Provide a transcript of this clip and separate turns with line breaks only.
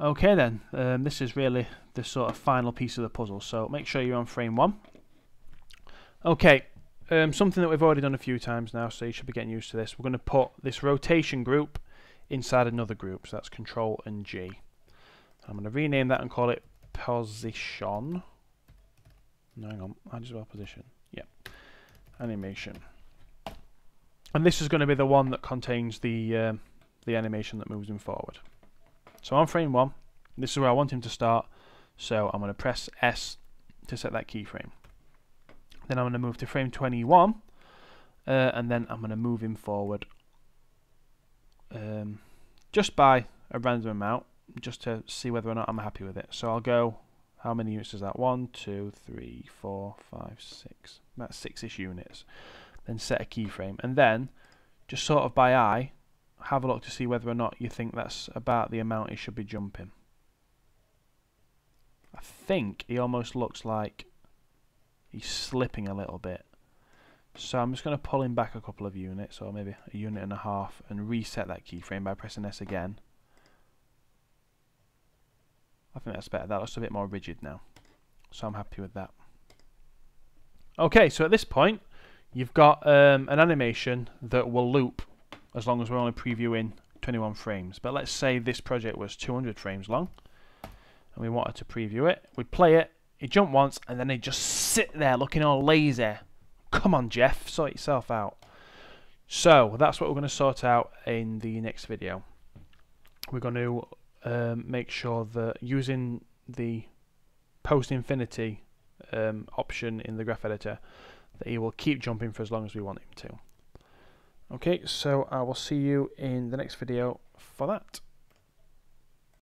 Okay then, um, this is really the sort of final piece of the puzzle, so make sure you're on frame one. Okay, um, something that we've already done a few times now, so you should be getting used to this. We're going to put this rotation group inside another group, so that's Control and G. I'm going to rename that and call it Position. No, hang on, I just well position. Yep, animation. And this is going to be the one that contains the um, the animation that moves him forward. So on frame one, this is where I want him to start. So I'm going to press S to set that keyframe. Then I'm going to move to frame 21, uh, and then I'm going to move him forward um, just by a random amount, just to see whether or not I'm happy with it. So I'll go, how many units is that? One, two, three, four, five, six. That's six-ish units. Then set a keyframe, and then just sort of by eye, have a look to see whether or not you think that's about the amount he should be jumping. I think he almost looks like he's slipping a little bit. So I'm just going to pull him back a couple of units, or maybe a unit and a half, and reset that keyframe by pressing S again. I think that's better. That looks a bit more rigid now. So I'm happy with that. Okay, so at this point, you've got um, an animation that will loop as long as we're only previewing 21 frames. But let's say this project was 200 frames long and we wanted to preview it. We'd play it, he'd jump once and then he'd just sit there looking all lazy. Come on, Jeff, sort yourself out. So that's what we're going to sort out in the next video. We're going to um, make sure that using the post infinity um, option in the graph editor that he will keep jumping for as long as we want him to. Okay, so I will see you in the next video for that.